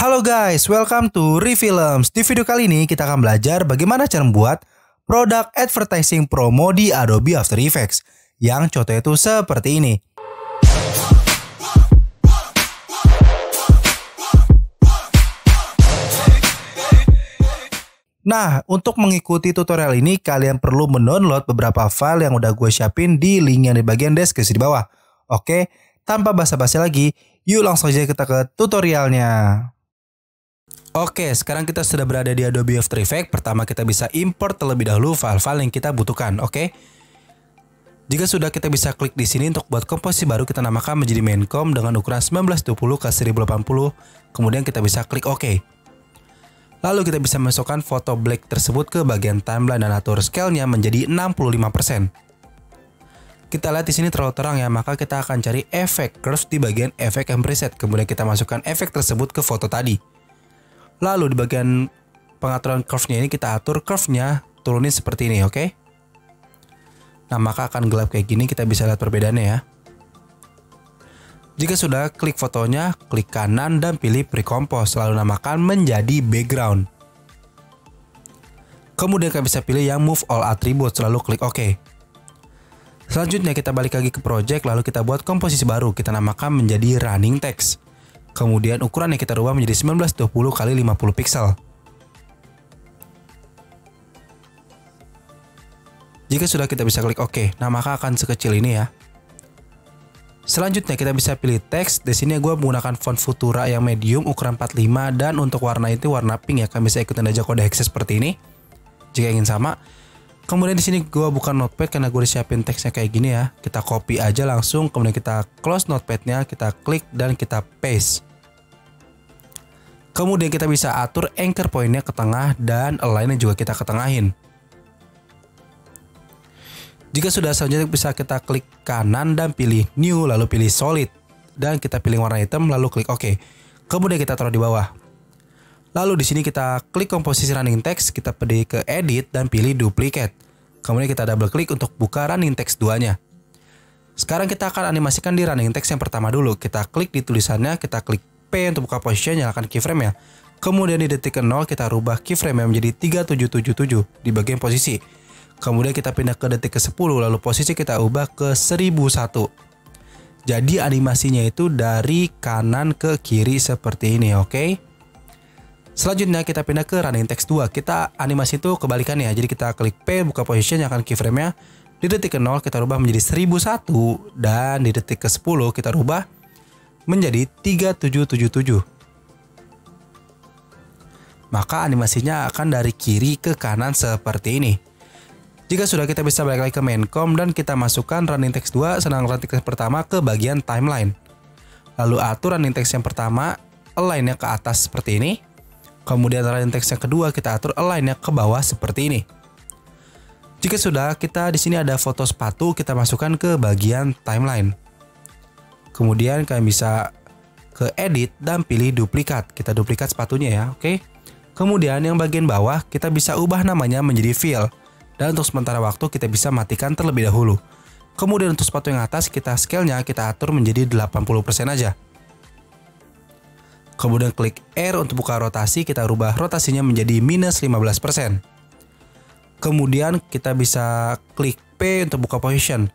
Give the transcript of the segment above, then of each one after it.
Halo guys, welcome to Refilms. Di video kali ini kita akan belajar bagaimana cara membuat produk advertising promo di Adobe After Effects. Yang contohnya itu seperti ini. Nah, untuk mengikuti tutorial ini kalian perlu mendownload beberapa file yang udah gue siapin di link yang di bagian deskripsi di bawah. Oke, tanpa basa-basi lagi, yuk langsung aja kita ke tutorialnya. Oke, sekarang kita sudah berada di Adobe After Effects. Pertama kita bisa import terlebih dahulu file-file yang kita butuhkan, oke? Jika sudah kita bisa klik di sini untuk buat komposisi baru kita namakan menjadi maincom dengan ukuran 1920 ke 1080. Kemudian kita bisa klik OK. Lalu kita bisa masukkan foto black tersebut ke bagian timeline dan atur scale-nya menjadi 65%. Kita lihat di sini terlalu terang ya, maka kita akan cari efek curve di bagian efek and preset. Kemudian kita masukkan efek tersebut ke foto tadi. Lalu di bagian pengaturan curve-nya ini kita atur curve-nya turunin seperti ini, oke? Okay? Nah, maka akan gelap kayak gini, kita bisa lihat perbedaannya ya. Jika sudah, klik fotonya, klik kanan dan pilih pre-compose, lalu namakan menjadi background. Kemudian kita bisa pilih yang move all attributes, lalu klik OK. Selanjutnya kita balik lagi ke project, lalu kita buat komposisi baru, kita namakan menjadi running text. Kemudian ukurannya kita rubah menjadi 1920 x 50 pixel. Jika sudah kita bisa klik OK, nah maka akan sekecil ini ya. Selanjutnya kita bisa pilih teks. Di sini gue menggunakan font Futura yang medium ukuran 45 dan untuk warna itu warna pink ya. Kalian bisa ikutin aja kode hex seperti ini. Jika ingin sama. Kemudian di sini gue bukan notepad karena gue siapin teksnya kayak gini ya. Kita copy aja langsung, kemudian kita close notepadnya, kita klik dan kita paste. Kemudian kita bisa atur anchor pointnya ke tengah dan align juga kita ketengahin. Jika sudah selanjutnya bisa kita klik kanan dan pilih new lalu pilih solid dan kita pilih warna hitam lalu klik OK. Kemudian kita taruh di bawah. Lalu di sini kita klik komposisi running text, kita pergi ke edit dan pilih duplicate. Kemudian kita double klik untuk buka running text duanya. Sekarang kita akan animasikan di running text yang pertama dulu. Kita klik di tulisannya, kita klik P untuk buka position, nyalakan keyframe ya. Kemudian di detik ke 0 kita rubah keyframe menjadi 3777 di bagian posisi. Kemudian kita pindah ke detik ke 10 lalu posisi kita ubah ke 1001. Jadi animasinya itu dari kanan ke kiri seperti ini, oke? Okay? Selanjutnya kita pindah ke running text 2. Kita animasi itu kebalikannya. Jadi kita klik P, buka position, nyalakan keyframe-nya. Di detik ke 0 kita rubah menjadi 1001 dan di detik ke 10 kita rubah menjadi 3777. Maka animasinya akan dari kiri ke kanan seperti ini. Jika sudah kita bisa balik lagi ke maincom dan kita masukkan running text 2 senang running text pertama ke bagian timeline. Lalu atur running text yang pertama align-nya ke atas seperti ini. Kemudian running text yang kedua kita atur align-nya ke bawah seperti ini. Jika sudah, kita di sini ada foto sepatu, kita masukkan ke bagian timeline. Kemudian kalian bisa ke edit dan pilih duplikat. Kita duplikat sepatunya ya, oke? Kemudian yang bagian bawah kita bisa ubah namanya menjadi fill. Dan untuk sementara waktu kita bisa matikan terlebih dahulu. Kemudian untuk sepatu yang atas kita scale-nya kita atur menjadi 80% aja. Kemudian klik R untuk buka rotasi, kita rubah rotasinya menjadi minus 15%. Kemudian kita bisa klik P untuk buka position.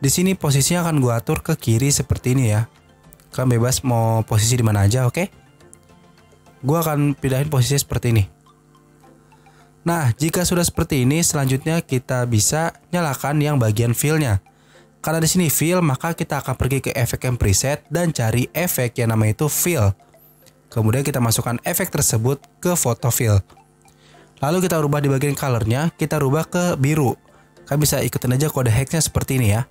Di sini posisinya akan gue atur ke kiri seperti ini ya. Kalian bebas mau posisi di mana aja, oke? Okay? Gue akan pindahin posisi seperti ini. Nah, jika sudah seperti ini, selanjutnya kita bisa nyalakan yang bagian fill-nya. Karena di sini fill, maka kita akan pergi ke efek and preset dan cari efek yang namanya itu fill. Kemudian kita masukkan efek tersebut ke foto fill. Lalu kita rubah di bagian colornya, kita rubah ke biru. Kalian bisa ikutin aja kode hexnya seperti ini ya.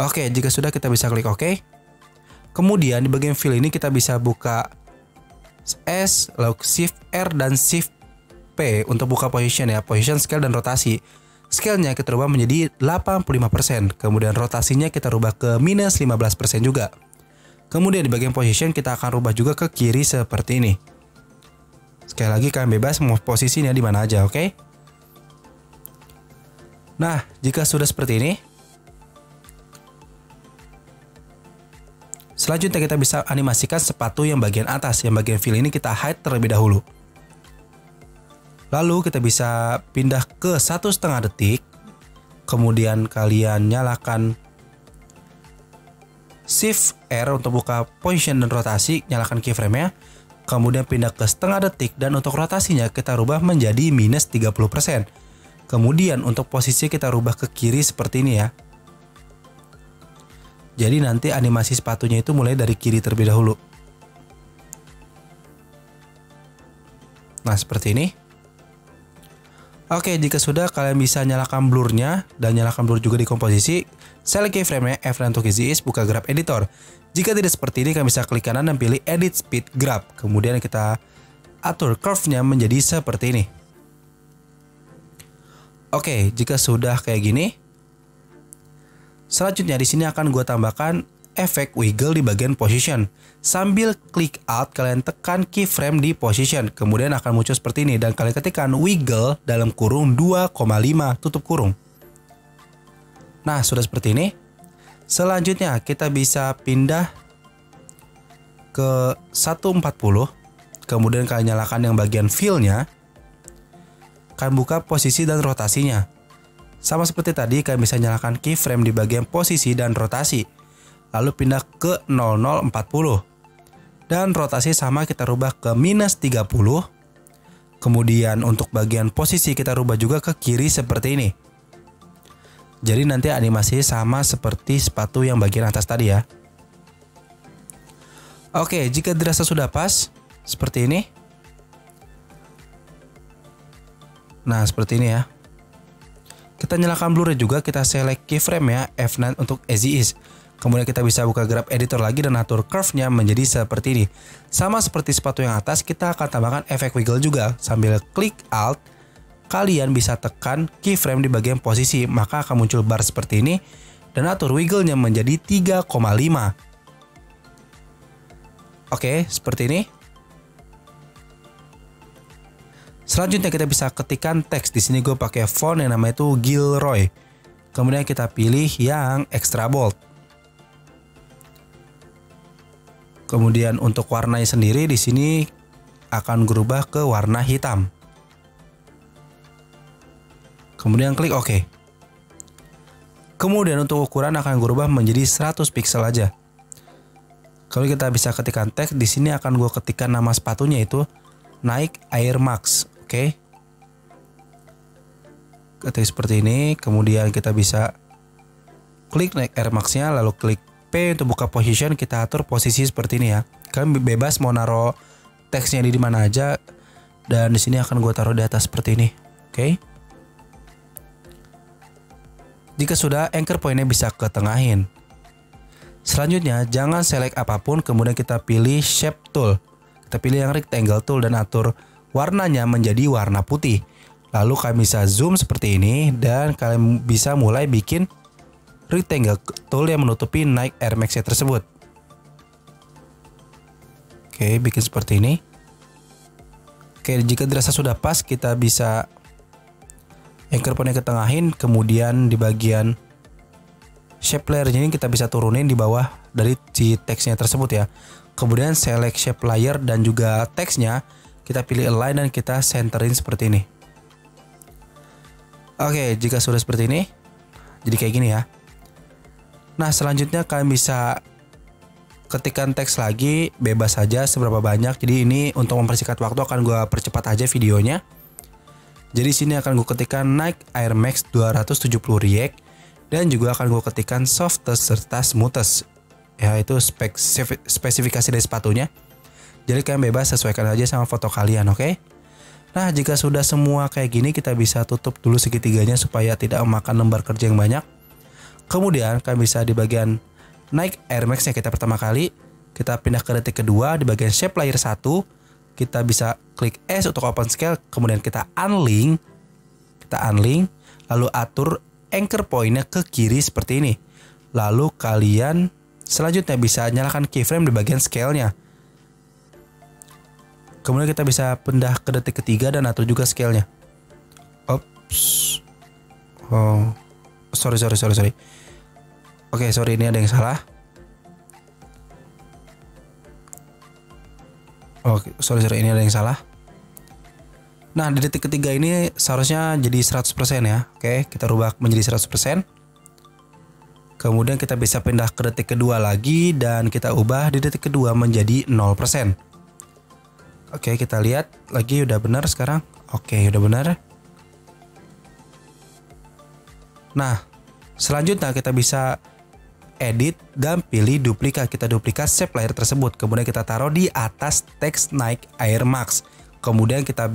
Oke, jika sudah kita bisa klik OK. Kemudian di bagian fill ini kita bisa buka S, lalu Shift R dan Shift P untuk buka position ya, position, scale dan rotasi. Scale-nya kita rubah menjadi 85%, kemudian rotasinya kita rubah ke minus 15% juga. Kemudian di bagian position kita akan rubah juga ke kiri seperti ini. Sekali lagi kalian bebas mau posisinya di mana aja, oke? Okay? Nah, jika sudah seperti ini, Selanjutnya kita bisa animasikan sepatu yang bagian atas, yang bagian fill ini kita hide terlebih dahulu. Lalu kita bisa pindah ke satu setengah detik, kemudian kalian nyalakan Shift R untuk buka position dan rotasi, nyalakan keyframe-nya, kemudian pindah ke setengah detik dan untuk rotasinya kita rubah menjadi minus 30%. Kemudian untuk posisi kita rubah ke kiri seperti ini ya. Jadi nanti animasi sepatunya itu mulai dari kiri terlebih dahulu. Nah seperti ini. Oke, jika sudah kalian bisa nyalakan blurnya dan nyalakan blur juga di komposisi. Select keyframe-nya F9 untuk easy buka grab editor. Jika tidak seperti ini, kalian bisa klik kanan dan pilih edit speed grab. Kemudian kita atur curve-nya menjadi seperti ini. Oke, jika sudah kayak gini, Selanjutnya di sini akan gue tambahkan efek wiggle di bagian position. Sambil klik alt kalian tekan keyframe di position. Kemudian akan muncul seperti ini dan kalian ketikkan wiggle dalam kurung 2,5 tutup kurung. Nah, sudah seperti ini. Selanjutnya kita bisa pindah ke 140. Kemudian kalian nyalakan yang bagian fill-nya. Kalian buka posisi dan rotasinya. Sama seperti tadi, kalian bisa nyalakan keyframe di bagian posisi dan rotasi. Lalu pindah ke 0040. Dan rotasi sama kita rubah ke minus 30. Kemudian untuk bagian posisi kita rubah juga ke kiri seperti ini. Jadi nanti animasi sama seperti sepatu yang bagian atas tadi ya. Oke, jika dirasa sudah pas, seperti ini. Nah, seperti ini ya. Kita nyalakan blur juga, kita select keyframe ya, F9 untuk as is. Kemudian kita bisa buka grab editor lagi dan atur curve-nya menjadi seperti ini. Sama seperti sepatu yang atas, kita akan tambahkan efek wiggle juga. Sambil klik alt, kalian bisa tekan keyframe di bagian posisi, maka akan muncul bar seperti ini. Dan atur wiggle-nya menjadi 3,5. Oke, seperti ini. Selanjutnya kita bisa ketikkan teks. Di sini gue pakai font yang namanya itu Gilroy. Kemudian kita pilih yang extra bold. Kemudian untuk warnanya sendiri di sini akan berubah ke warna hitam. Kemudian klik OK. Kemudian untuk ukuran akan berubah menjadi 100 pixel aja. Kalau kita bisa ketikkan teks, di sini akan gue ketikkan nama sepatunya itu Nike Air Max. Oke. Ketik seperti ini, kemudian kita bisa klik naik Air Max-nya lalu klik P untuk buka position, kita atur posisi seperti ini ya. Kalian bebas mau naruh teksnya di mana aja dan di sini akan gue taruh di atas seperti ini. Oke. Jika sudah, anchor pointnya bisa ketengahin. Selanjutnya, jangan select apa pun, kemudian kita pilih shape tool. Kita pilih yang rectangle tool dan atur warnanya menjadi warna putih. Lalu kalian bisa zoom seperti ini dan kalian bisa mulai bikin rectangle tool yang menutupi Nike Air Max tersebut. Oke, bikin seperti ini. Oke, jika dirasa sudah pas, kita bisa anchor point ketengahin, kemudian di bagian shape layer ini kita bisa turunin di bawah dari si teksnya tersebut ya. Kemudian select shape layer dan juga teksnya kita pilih align dan kita centerin seperti ini. Oke, jika sudah seperti ini, jadi kayak gini ya. Nah, selanjutnya kalian bisa ketikkan teks lagi, bebas saja seberapa banyak. Jadi ini untuk mempersingkat waktu akan gue percepat aja videonya. Jadi sini akan gue ketikkan Nike Air Max 270 React dan juga akan gue ketikkan softest serta smoothest. Ya itu spek spesifikasi dari sepatunya. Jadi kalian bebas sesuaikan aja sama foto kalian, oke? Okay? Nah, jika sudah semua kayak gini, kita bisa tutup dulu segitiganya supaya tidak memakan lembar kerja yang banyak. Kemudian, kalian bisa di bagian naik Air Max yang kita pertama kali, kita pindah ke detik kedua di bagian shape layer 1, kita bisa klik S untuk open scale, kemudian kita unlink, kita unlink, lalu atur anchor pointnya ke kiri seperti ini. Lalu kalian selanjutnya bisa nyalakan keyframe di bagian scale-nya. Kemudian kita bisa pindah ke detik ketiga dan atur juga scale-nya. Ops. Oh. Sorry, sorry, sorry, sorry. Oke, sorry ini ada yang salah. Oh, sorry sorry ini ada yang salah. Nah, di detik ketiga ini seharusnya jadi 100% ya. Oke, kita rubah menjadi 100%. Kemudian kita bisa pindah ke detik kedua lagi dan kita ubah di detik kedua menjadi 0%. Oke, kita lihat lagi udah benar sekarang. Oke, udah benar. Nah, selanjutnya kita bisa edit dan pilih duplikat. Kita duplikat shape layer tersebut. Kemudian kita taruh di atas teks naik air max. Kemudian kita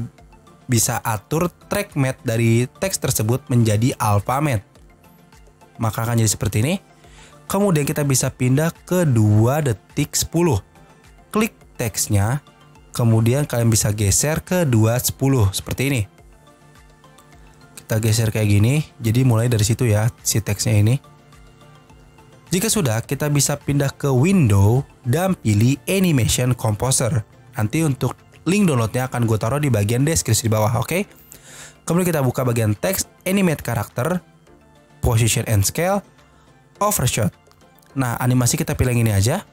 bisa atur track matte dari teks tersebut menjadi alpha matte. Maka akan jadi seperti ini. Kemudian kita bisa pindah ke 2 detik 10. Klik teksnya, kemudian kalian bisa geser ke 210 seperti ini. Kita geser kayak gini, jadi mulai dari situ ya si teksnya ini. Jika sudah, kita bisa pindah ke window dan pilih animation composer. Nanti untuk Link downloadnya akan gue taruh di bagian deskripsi di bawah, oke? Okay? Kemudian kita buka bagian teks, animate karakter, position and scale, overshot. Nah, animasi kita pilih yang ini aja.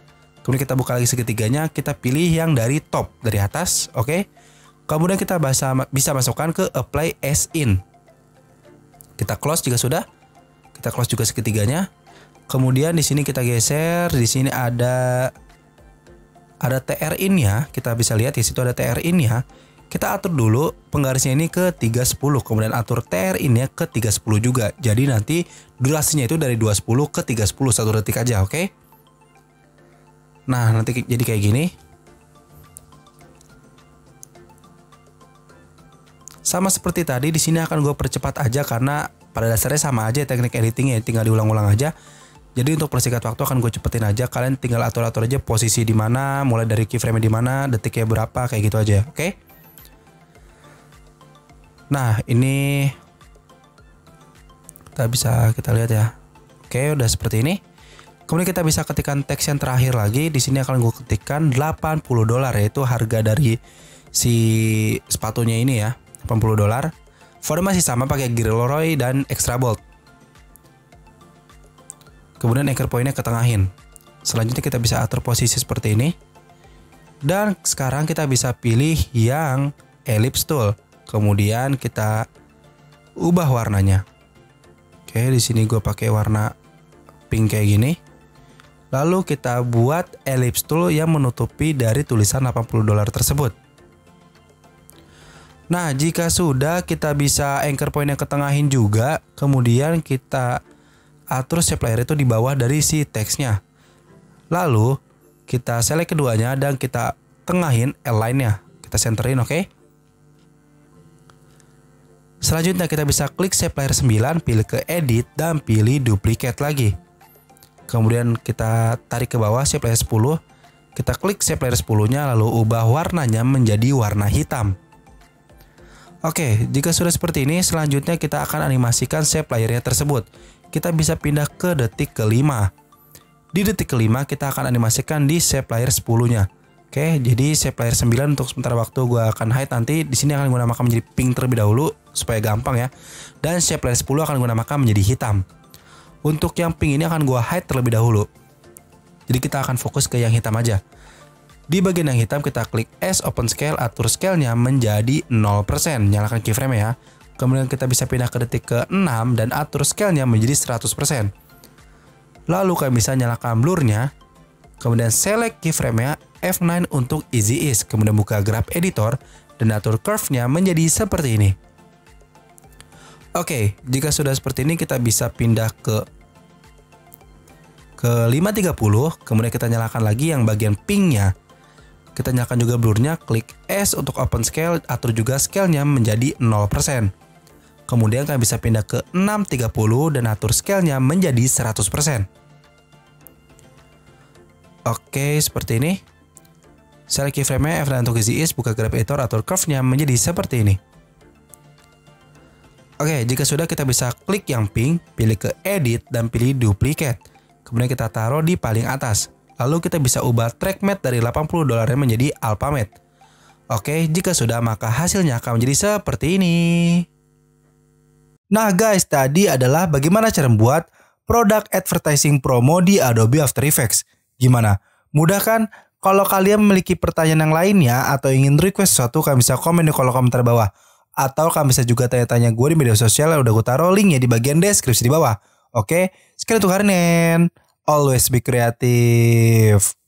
Kemudian kita buka lagi seketiganya, kita pilih yang dari top, dari atas, oke? Okay? Kemudian kita bisa, bisa masukkan ke apply as in. Kita close jika sudah. Kita close juga seketiganya. Kemudian di sini kita geser, di sini ada ada TR in ya, kita bisa lihat di situ ada TR in ya. Kita atur dulu penggarisnya ini ke 310, kemudian atur TR in ya ke 310 juga. Jadi nanti durasinya itu dari 210 ke 310 satu detik aja, oke? Okay? Nah, nanti jadi kayak gini. Sama seperti tadi, di sini akan gue percepat aja karena pada dasarnya sama aja teknik editingnya, tinggal diulang-ulang aja. Jadi untuk persingkat waktu akan gue cepetin aja. Kalian tinggal atur-atur aja posisi di mana, mulai dari keyframe di mana, detiknya berapa, kayak gitu aja. Oke? Okay? Nah, ini kita bisa kita lihat ya. Oke, udah seperti ini. Kemudian kita bisa ketikkan teks yang terakhir lagi. Di sini akan gue ketikkan 80 dolar yaitu harga dari si sepatunya ini ya, 80 dolar. Font masih sama pakai Gilroy dan Extra Bold. Kemudian anchor pointnya ketengahin. Selanjutnya kita bisa atur posisi seperti ini. Dan sekarang kita bisa pilih yang ellipse tool. Kemudian kita ubah warnanya. Oke, di sini gue pakai warna pink kayak gini. Lalu kita buat ellipse tool yang menutupi dari tulisan 80 dolar tersebut. Nah, jika sudah kita bisa anchor point yang ketengahin juga, kemudian kita atur shape layer itu di bawah dari si teksnya. Lalu kita select keduanya dan kita tengahin align-nya. Kita centerin, oke? Okay? Selanjutnya kita bisa klik shape layer 9, pilih ke edit dan pilih duplicate lagi. Kemudian kita tarik ke bawah shape layer 10, kita klik shape layer 10-nya lalu ubah warnanya menjadi warna hitam. Oke, jika sudah seperti ini, selanjutnya kita akan animasikan shape layernya tersebut kita bisa pindah ke detik kelima. Di detik kelima kita akan animasikan di shape layer 10-nya. Oke, jadi shape layer 9 untuk sementara waktu gue akan hide nanti di sini akan gue namakan menjadi pink terlebih dahulu supaya gampang ya. Dan shape layer 10 akan gue namakan menjadi hitam. Untuk yang pink ini akan gue hide terlebih dahulu. Jadi kita akan fokus ke yang hitam aja. Di bagian yang hitam kita klik S open scale atur scale-nya menjadi 0%. Nyalakan keyframe ya. Kemudian kita bisa pindah ke detik ke-6 dan atur scale-nya menjadi 100%. Lalu kalian bisa nyalakan blur-nya. Kemudian select keyframe-nya F9 untuk easy ease. Kemudian buka graph editor dan atur curve-nya menjadi seperti ini. Oke, jika sudah seperti ini kita bisa pindah ke ke 530, kemudian kita nyalakan lagi yang bagian pink-nya. Kita nyalakan juga blur-nya, klik S untuk open scale, atur juga scale-nya menjadi 0%. Kemudian kalian bisa pindah ke 630 dan atur scale-nya menjadi 100%. Oke, seperti ini. Select keyframe-nya F9 untuk easy ease, buka grab editor, atur curve-nya menjadi seperti ini. Oke, jika sudah kita bisa klik yang pink, pilih ke edit dan pilih duplicate. Kemudian kita taruh di paling atas. Lalu kita bisa ubah track matte dari 80 dolarnya menjadi alpha matte. Oke, jika sudah maka hasilnya akan menjadi seperti ini. Nah guys, tadi adalah bagaimana cara membuat produk advertising promo di Adobe After Effects. Gimana? Mudah kan? Kalau kalian memiliki pertanyaan yang lainnya atau ingin request sesuatu, kalian bisa komen di kolom komentar bawah. Atau kalian bisa juga tanya-tanya gue di media sosial udah gue taruh linknya di bagian deskripsi di bawah. Oke, sekian untuk hari ini. Always be creative.